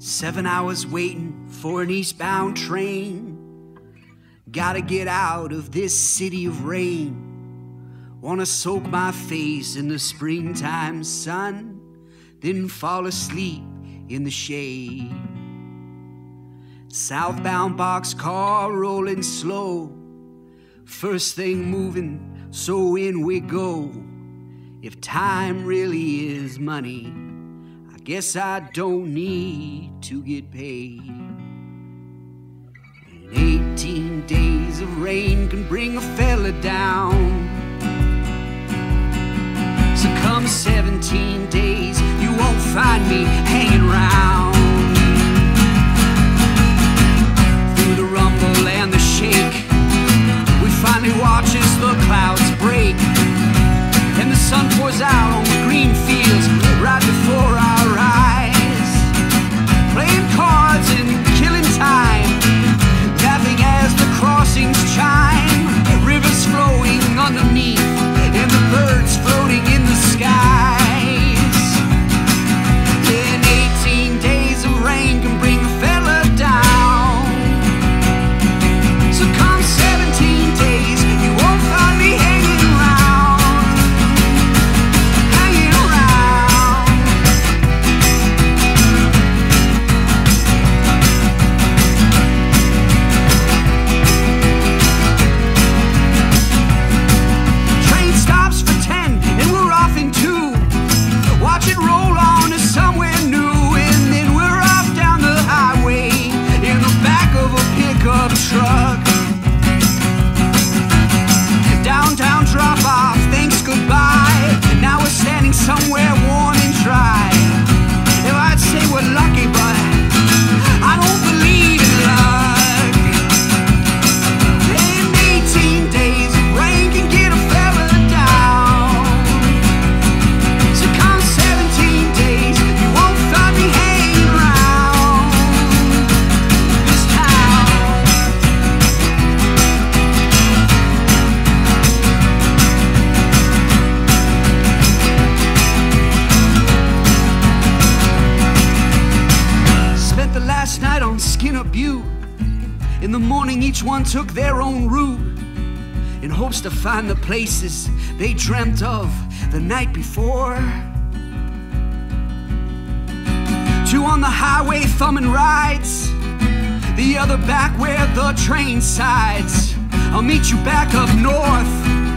Seven hours waiting for an eastbound train. Gotta get out of this city of rain. Wanna soak my face in the springtime sun, then fall asleep in the shade. Southbound boxcar rolling slow. First thing moving, so in we go. If time really is money, guess I don't need to get paid. And 18 days of rain can bring a fella down. So come 17 days, you won't find me hanging In the morning, each one took their own route in hopes to find the places they dreamt of the night before. Two on the highway thumbing rides, the other back where the train sides. I'll meet you back up north